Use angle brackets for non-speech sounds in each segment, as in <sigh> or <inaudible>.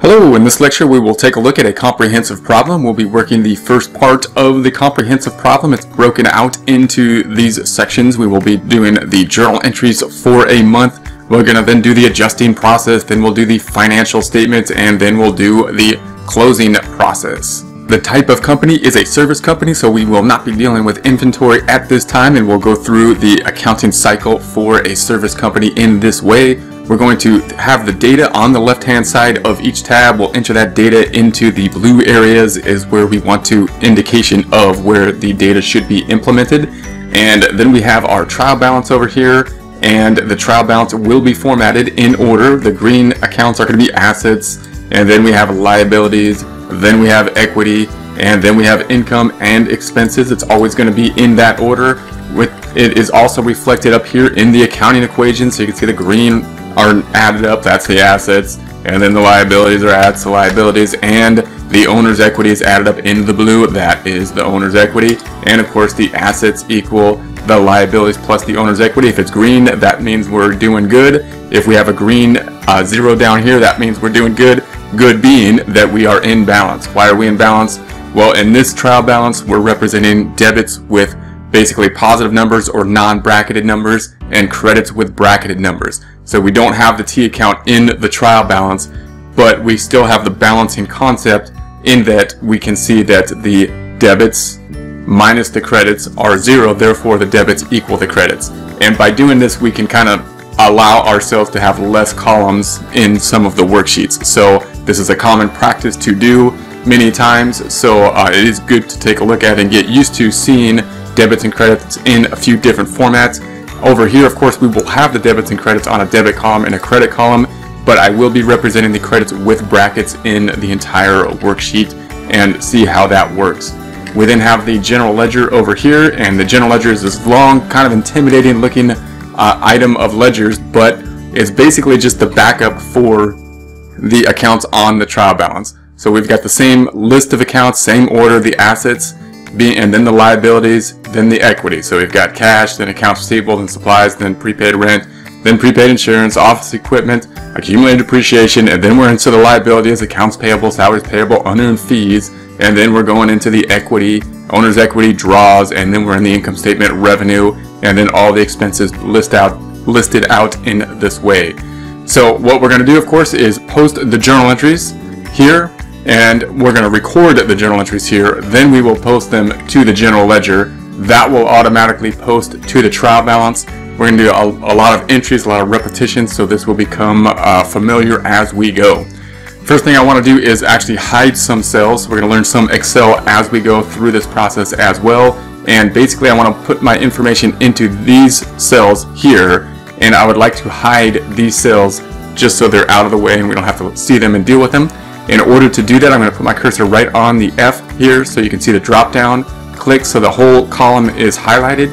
Hello, in this lecture we will take a look at a comprehensive problem. We'll be working the first part of the comprehensive problem. It's broken out into these sections. We will be doing the journal entries for a month. We're going to then do the adjusting process, then we'll do the financial statements, and then we'll do the closing process. The type of company is a service company, so we will not be dealing with inventory at this time, and we'll go through the accounting cycle for a service company in this way. We're going to have the data on the left-hand side of each tab. We'll enter that data into the blue areas is where we want to indication of where the data should be implemented. And then we have our trial balance over here and the trial balance will be formatted in order. The green accounts are going to be assets and then we have liabilities then we have equity, and then we have income and expenses. It's always going to be in that order. With It is also reflected up here in the accounting equation, so you can see the green are added up, that's the assets, and then the liabilities are added to liabilities, and the owner's equity is added up into the blue, that is the owner's equity, and of course the assets equal the liabilities plus the owner's equity. If it's green, that means we're doing good. If we have a green uh, zero down here, that means we're doing good good being that we are in balance. Why are we in balance? Well, in this trial balance, we're representing debits with basically positive numbers or non-bracketed numbers and credits with bracketed numbers. So we don't have the T account in the trial balance, but we still have the balancing concept in that we can see that the debits minus the credits are zero, therefore the debits equal the credits. And by doing this, we can kind of allow ourselves to have less columns in some of the worksheets. So this is a common practice to do many times, so uh, it is good to take a look at and get used to seeing debits and credits in a few different formats. Over here, of course, we will have the debits and credits on a debit column and a credit column, but I will be representing the credits with brackets in the entire worksheet and see how that works. We then have the general ledger over here, and the general ledger is this long, kind of intimidating looking uh, item of ledgers, but it's basically just the backup for the accounts on the trial balance. So we've got the same list of accounts, same order, the assets, being, and then the liabilities, then the equity. So we've got cash, then accounts receivable, then supplies, then prepaid rent, then prepaid insurance, office equipment, accumulated depreciation, and then we're into the liabilities, accounts payable, salaries payable, unearned fees, and then we're going into the equity, owner's equity draws, and then we're in the income statement revenue, and then all the expenses list out listed out in this way. So what we're going to do, of course, is post the journal entries here, and we're going to record the journal entries here. Then we will post them to the general ledger. That will automatically post to the trial balance. We're going to do a, a lot of entries, a lot of repetitions, so this will become uh, familiar as we go. First thing I want to do is actually hide some cells. We're going to learn some Excel as we go through this process as well. And basically I want to put my information into these cells here and I would like to hide these cells just so they're out of the way and we don't have to see them and deal with them. In order to do that, I'm going to put my cursor right on the F here so you can see the drop down. Click so the whole column is highlighted.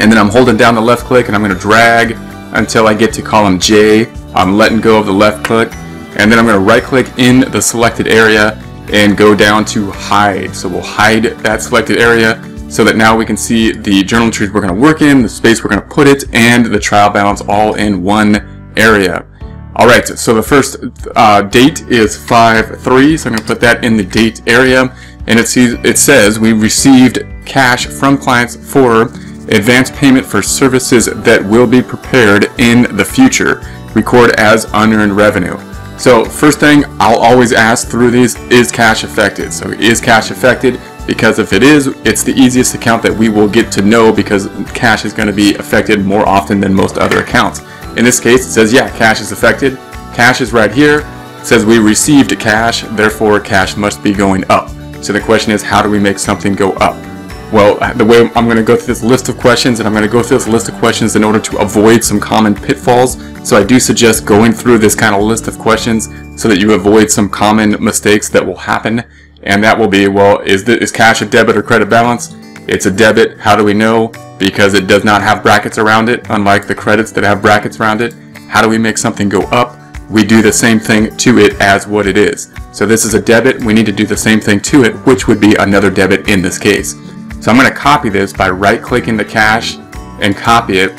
And then I'm holding down the left click and I'm going to drag until I get to column J. I'm letting go of the left click. And then I'm going to right click in the selected area and go down to hide. So we'll hide that selected area so that now we can see the journal entries we're going to work in, the space we're going to put it, and the trial balance all in one area. Alright, so the first uh, date is 5-3, so I'm going to put that in the date area, and it, sees, it says we received cash from clients for advance payment for services that will be prepared in the future. Record as unearned revenue. So first thing I'll always ask through these, is cash affected? So is cash affected? because if it is, it's the easiest account that we will get to know because cash is going to be affected more often than most other accounts. In this case, it says, yeah, cash is affected. Cash is right here. It says we received cash, therefore cash must be going up. So the question is, how do we make something go up? Well, the way I'm going to go through this list of questions, and I'm going to go through this list of questions in order to avoid some common pitfalls. So I do suggest going through this kind of list of questions so that you avoid some common mistakes that will happen and that will be, well, is, is cash a debit or credit balance? It's a debit. How do we know? Because it does not have brackets around it, unlike the credits that have brackets around it. How do we make something go up? We do the same thing to it as what it is. So this is a debit. We need to do the same thing to it, which would be another debit in this case. So I'm going to copy this by right-clicking the cash and copy it.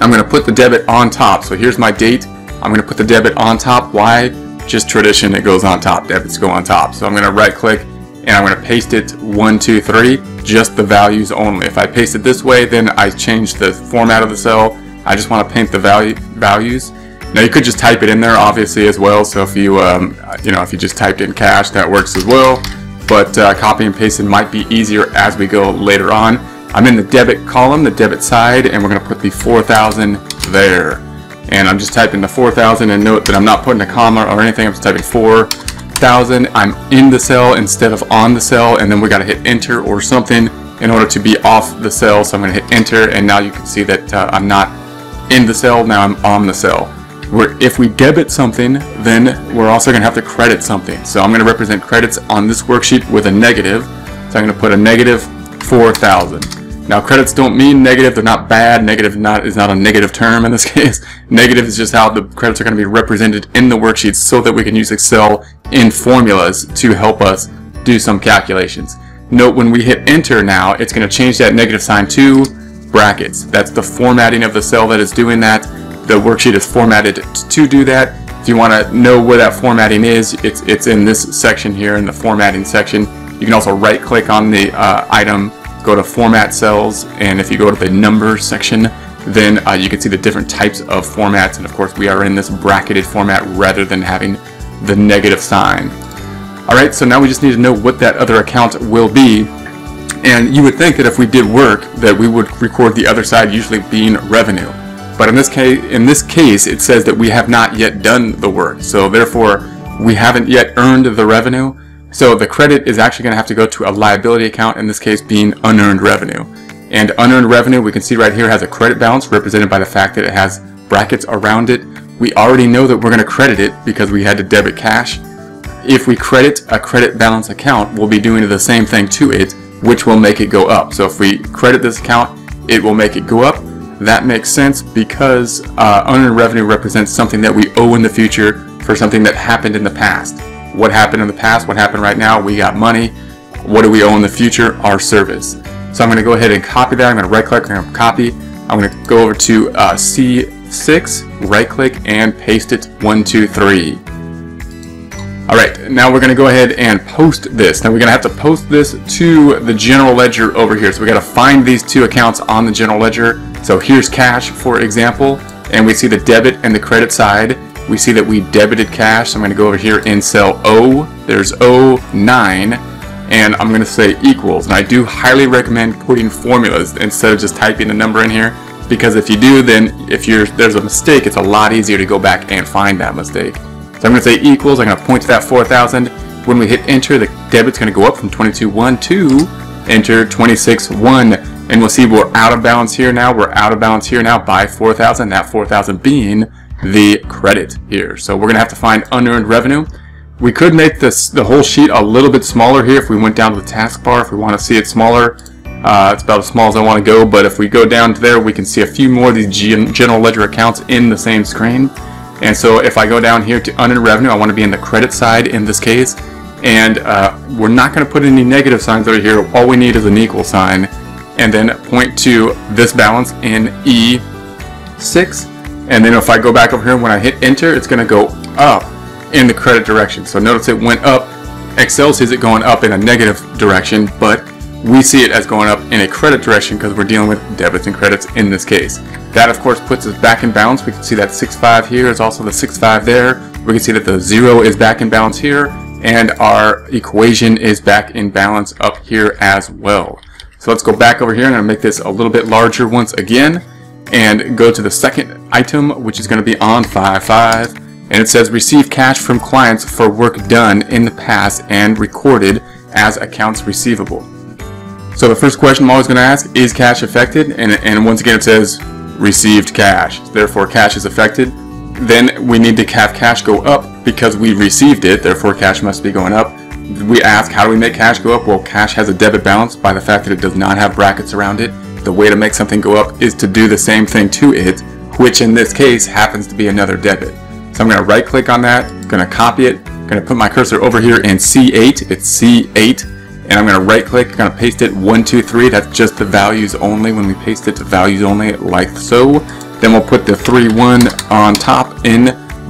I'm going to put the debit on top. So here's my date. I'm going to put the debit on top. Why? just tradition, it goes on top, debits go on top. So I'm going to right click and I'm going to paste it one, two, three, just the values only. If I paste it this way, then I change the format of the cell. I just want to paint the value values. Now you could just type it in there, obviously, as well. So if you, um, you know, if you just typed in cash, that works as well. But uh, copy and pasting might be easier as we go later on. I'm in the debit column, the debit side, and we're going to put the 4,000 there. And I'm just typing the 4,000 and note that I'm not putting a comma or anything. I'm just typing 4,000. I'm in the cell instead of on the cell, and then we got to hit enter or something in order to be off the cell. So I'm to hit enter, and now you can see that uh, I'm not in the cell. Now I'm on the cell. Where if we debit something, then we're also going to have to credit something. So I'm going to represent credits on this worksheet with a negative. So I'm to put a negative 4,000. Now credits don't mean negative, they're not bad. Negative not is not a negative term in this <laughs> case. negative is just how the credits are going to be represented in the worksheets so that we can use Excel in formulas to help us do some calculations. Note when we hit enter now, it's going to change that negative sign to brackets. That's the formatting of the cell that is doing that. The worksheet is formatted to do that. If you want to know where that formatting is, it's, it's in this section here in the formatting section. You can also right click on the uh, item go to format cells and if you go to the number section then uh, you can see the different types of formats and of course we are in this bracketed format rather than having the negative sign. Alright, so now we just need to know what that other account will be and you would think that if we did work that we would record the other side usually being revenue. But in this case, in this case it says that we have not yet done the work so therefore we haven't yet earned the revenue so the credit is actually going to have to go to a liability account, in this case being unearned revenue. And unearned revenue, we can see right here, has a credit balance represented by the fact that it has brackets around it. We already know that we're going to credit it because we had to debit cash. If we credit a credit balance account, we'll be doing the same thing to it, which will make it go up. So if we credit this account, it will make it go up. That makes sense because uh, unearned revenue represents something that we owe in the future for something that happened in the past what happened in the past, what happened right now. We got money. What do we owe in the future? Our service. So I'm going to go ahead and copy that. I'm going to right click, I'm going to copy. I'm going to go over to uh, C6, right click and paste it one, two, three. Alright, now we're going to go ahead and post this. Now we're going to have to post this to the general ledger over here. So we got to find these two accounts on the general ledger. So here's cash, for example, and we see the debit and the credit side we see that we debited cash. I'm going to go over here in cell O. There's O9 and I'm going to say equals. And I do highly recommend putting formulas instead of just typing a number in here because if you do then if you're there's a mistake it's a lot easier to go back and find that mistake. So I'm going to say equals. I'm going to point to that 4,000. When we hit enter the debit's going to go up from 22.1 to enter 26.1 and we'll see we're out of balance here now. We're out of balance here now by 4,000. That 4,000 being the credit here. So we're going to have to find unearned revenue. We could make this the whole sheet a little bit smaller here if we went down to the taskbar. If we want to see it smaller, uh, it's about as small as I want to go. But if we go down to there, we can see a few more of these general ledger accounts in the same screen. And so if I go down here to unearned revenue, I want to be in the credit side in this case. And uh, we're not going to put any negative signs over here. All we need is an equal sign. And then point to this balance in E6 and then if I go back over here, when I hit enter, it's going to go up in the credit direction. So notice it went up. Excel sees it going up in a negative direction, but we see it as going up in a credit direction because we're dealing with debits and credits in this case. That of course puts us back in balance. We can see that 6.5 here is also the 6.5 there. We can see that the 0 is back in balance here and our equation is back in balance up here as well. So let's go back over here and I'm make this a little bit larger once again and go to the second item which is going to be on 5.5 and it says receive cash from clients for work done in the past and recorded as accounts receivable. So the first question I'm always going to ask is cash affected? And, and once again it says received cash. Therefore cash is affected. Then we need to have cash go up because we received it. Therefore cash must be going up. We ask how do we make cash go up? Well cash has a debit balance by the fact that it does not have brackets around it the way to make something go up is to do the same thing to it, which in this case happens to be another debit. So I'm going to right click on that, going to copy it, going to put my cursor over here in C8, it's C8, and I'm going to right click, going to paste it 1, 2, 3, that's just the values only when we paste it to values only like so. Then we'll put the 3, 1 on top in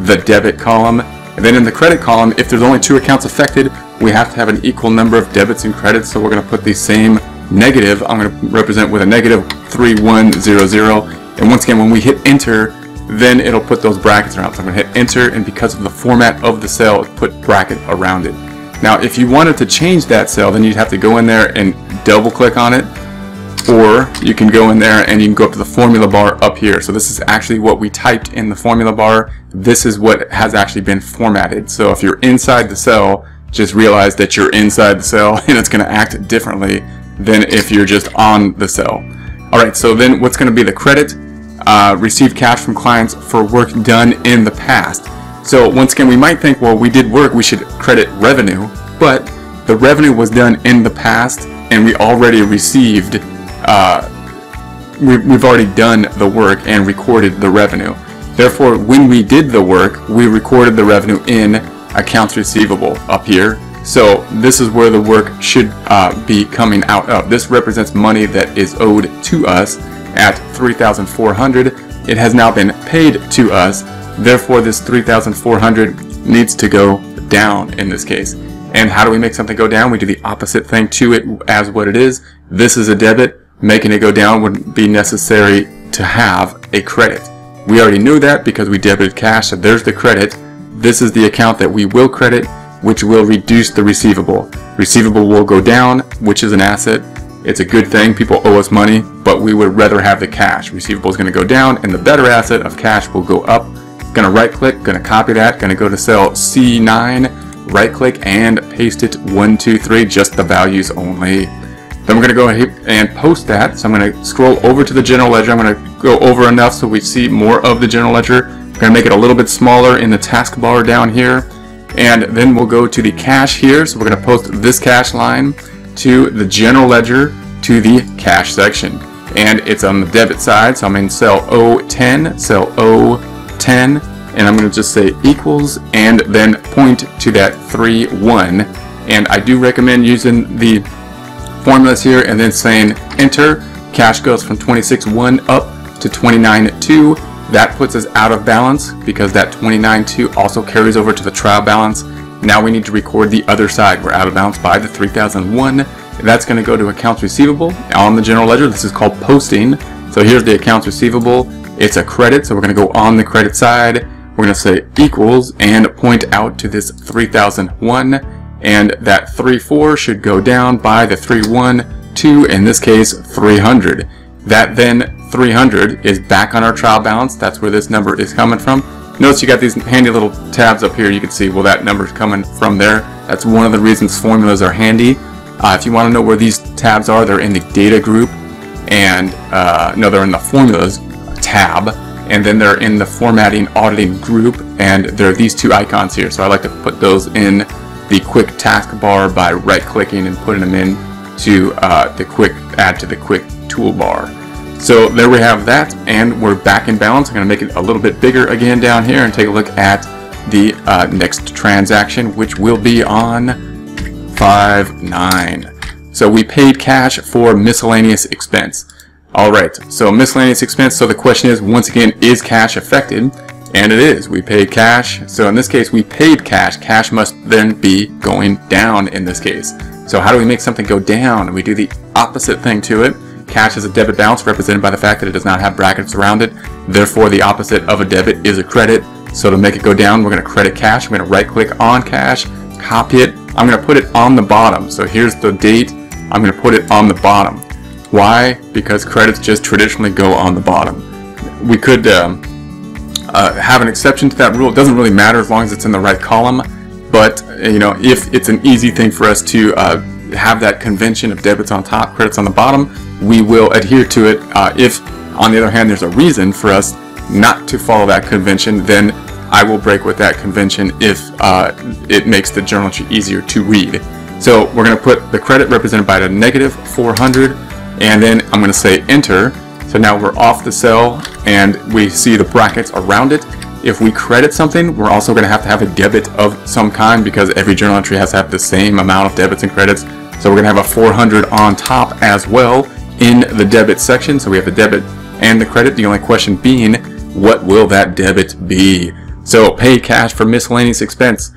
the debit column, And then in the credit column, if there's only two accounts affected, we have to have an equal number of debits and credits. So we're going to put the same negative. I'm going to represent with a negative 3100. And once again, when we hit enter, then it'll put those brackets around. So I'm going to hit enter, and because of the format of the cell, it put bracket around it. Now, if you wanted to change that cell, then you'd have to go in there and double click on it, or you can go in there and you can go up to the formula bar up here. So this is actually what we typed in the formula bar. This is what has actually been formatted. So if you're inside the cell, just realize that you're inside the cell <laughs> and it's going to act differently than if you're just on the cell. Alright, so then what's going to be the credit? Uh, receive cash from clients for work done in the past. So once again, we might think, well, we did work, we should credit revenue, but the revenue was done in the past and we already received, uh, we, we've already done the work and recorded the revenue. Therefore, when we did the work, we recorded the revenue in accounts receivable up here. So this is where the work should uh, be coming out of. This represents money that is owed to us at 3,400. It has now been paid to us. Therefore, this 3,400 needs to go down in this case. And how do we make something go down? We do the opposite thing to it as what it is. This is a debit. Making it go down would be necessary to have a credit. We already knew that because we debited cash, so there's the credit. This is the account that we will credit, which will reduce the receivable. Receivable will go down, which is an asset. It's a good thing. People owe us money, but we would rather have the cash. Receivable is going to go down, and the better asset of cash will go up. Going to right click, going to copy that, going to go to cell C9, right click and paste it one, two, three, just the values only. Then we're going to go ahead and post that. So I'm going to scroll over to the general ledger. I'm going to go over enough so we see more of the general ledger. I'm going to make it a little bit smaller in the taskbar down here. And then we'll go to the cash here. So we're going to post this cash line to the general ledger to the cash section. And it's on the debit side, so I'm in cell O10, cell O10, and I'm going to just say equals and then point to that 3, 1. And I do recommend using the formulas here and then saying enter. Cash goes from 26.1 up to 29.2. That puts us out of balance because that 29.2 also carries over to the trial balance now we need to record the other side. We're out of balance by the 3001. That's going to go to accounts receivable on the general ledger. This is called posting. So here's the accounts receivable. It's a credit, so we're going to go on the credit side. We're going to say equals and point out to this 3001 and that 34 should go down by the 312, in this case 300. That then 300 is back on our trial balance. That's where this number is coming from. Notice you got these handy little tabs up here. You can see, well, that number is coming from there. That's one of the reasons formulas are handy. Uh, if you want to know where these tabs are, they're in the data group. And, uh, no, they're in the formulas tab. And then they're in the formatting auditing group. And there are these two icons here. So I like to put those in the quick taskbar by right clicking and putting them in to uh, the quick add to the quick toolbar. So there we have that, and we're back in balance. I'm going to make it a little bit bigger again down here and take a look at the uh, next transaction, which will be on 5-9. So we paid cash for miscellaneous expense. Alright, so miscellaneous expense, so the question is, once again, is cash affected? And it is. We paid cash. So in this case, we paid cash. Cash must then be going down in this case. So how do we make something go down? We do the opposite thing to it. Cash is a debit balance represented by the fact that it does not have brackets around it. Therefore, the opposite of a debit is a credit. So to make it go down, we're going to credit cash. We're going to right click on cash, copy it. I'm going to put it on the bottom. So here's the date. I'm going to put it on the bottom. Why? Because credits just traditionally go on the bottom. We could um, uh, have an exception to that rule. It doesn't really matter as long as it's in the right column. But you know, if it's an easy thing for us to uh, have that convention of debits on top, credits on the bottom, we will adhere to it. Uh, if, on the other hand, there's a reason for us not to follow that convention, then I will break with that convention if uh, it makes the journal entry easier to read. So we're going to put the credit represented by the negative 400, and then I'm going to say enter. So now we're off the cell, and we see the brackets around it. If we credit something, we're also going to have to have a debit of some kind because every journal entry has to have the same amount of debits and credits. So we're going to have a 400 on top as well in the debit section. So we have the debit and the credit. The only question being, what will that debit be? So pay cash for miscellaneous expense.